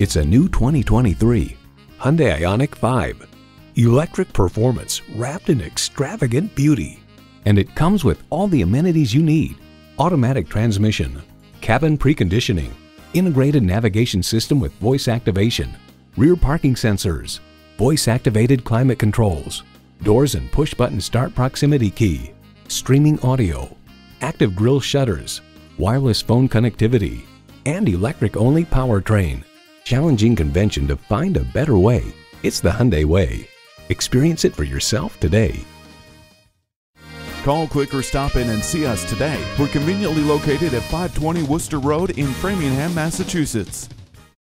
It's a new 2023 Hyundai Ioniq 5. Electric performance wrapped in extravagant beauty. And it comes with all the amenities you need. Automatic transmission, cabin preconditioning, integrated navigation system with voice activation, rear parking sensors, voice activated climate controls, doors and push button start proximity key, streaming audio, active grille shutters, wireless phone connectivity, and electric only powertrain challenging convention to find a better way. It's the Hyundai way. Experience it for yourself today. Call, click, or stop in and see us today. We're conveniently located at 520 Worcester Road in Framingham, Massachusetts.